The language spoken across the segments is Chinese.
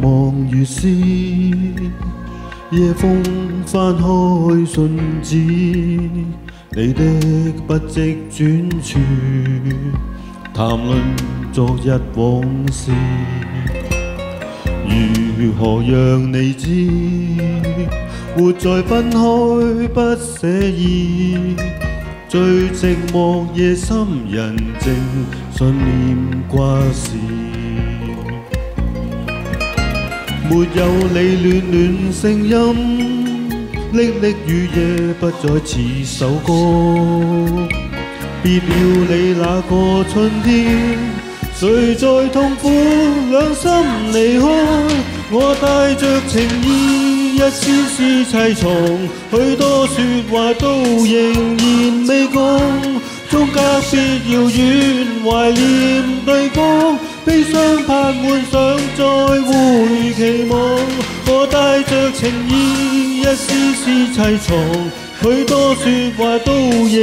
望如詩，夜風翻開信紙，你的筆跡轉處，談論昨日往事。如何讓你知，活在分開不舍意，最寂寞夜深人靜，信念掛事。没有你暖暖声音，淅瀝雨夜不再似首歌。别了你那个春天，谁在痛苦两心离开？我带着情意，一丝丝凄重，許多说话都仍然未讲，中隔别遥远，怀念对方。悲伤盼幻想再会期望，我帶着情意，一絲絲凄重，許多説話都仍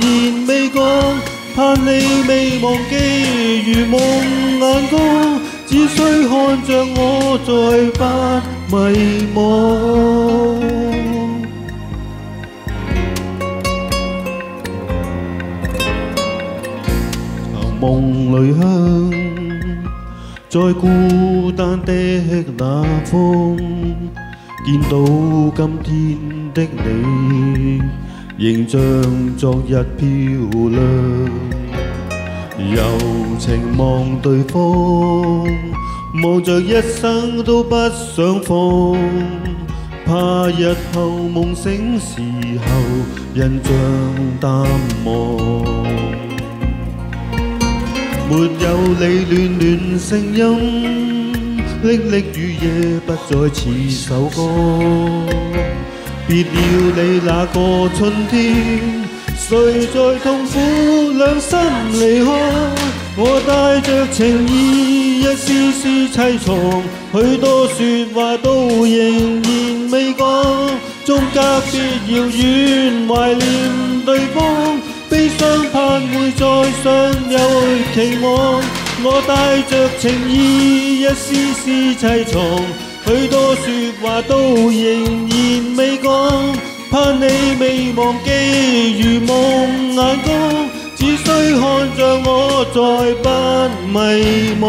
然未講，盼你未忘記，如夢眼光，只需看着我再不迷惘。夢里香，在孤單的那方，見到今天的你，仍像昨日漂亮。柔情望對方，望着一生都不想放，怕日後夢醒時候，印象淡忘。没有你暖暖声音，淅瀝雨夜不再似首歌。别了你那个春天，谁在痛苦两心离开？我带着情意，一丝丝凄怆，许多说话都仍然未讲，终隔别遥远怀念对方。悲傷盼會再相有期望，我帶着情意，一絲絲凄重，許多説話都仍然未講，盼你未忘記，如夢眼光，只需看着我再不迷惘。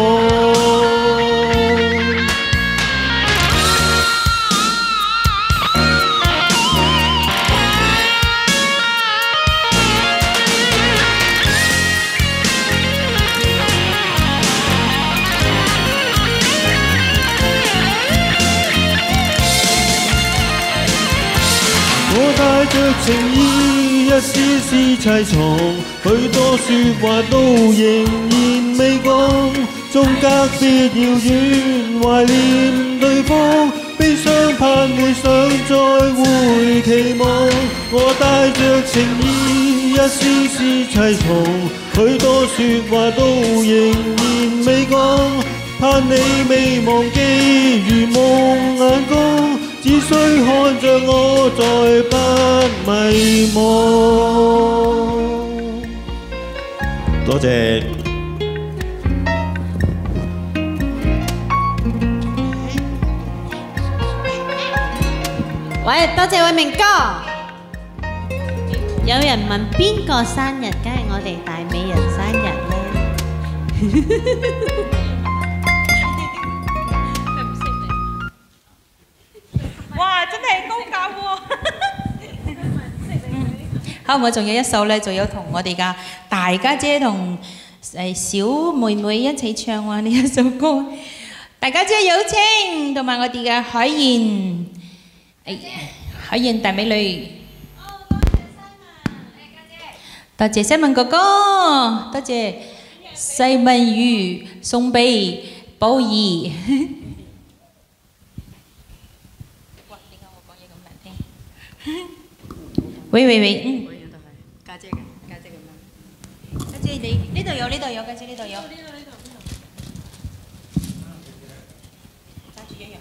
带着情意，一丝丝凄重，許多说话都仍然未讲，纵隔别遥远，怀念对方，悲伤盼会想再会期望。我带着情意，一丝丝凄重，許多说话都仍然未讲，盼你未忘记，如梦眼光。只需看着我再不迷惘。多謝。喂，多謝偉明哥。有人問邊個生日，梗係我哋大美人生日啦。我仲有一首咧，仲有同我哋嘅大家姐同誒小妹妹一齊唱喎呢一首歌。大家姐有請，同埋我哋嘅海燕，誒海燕大美女。多謝西文哥哥，多謝西文魚送俾寶儀。喂喂喂，家姐嘅，家姐咁樣。家姐你呢度有呢度有，家姐呢度有。揸住一樣。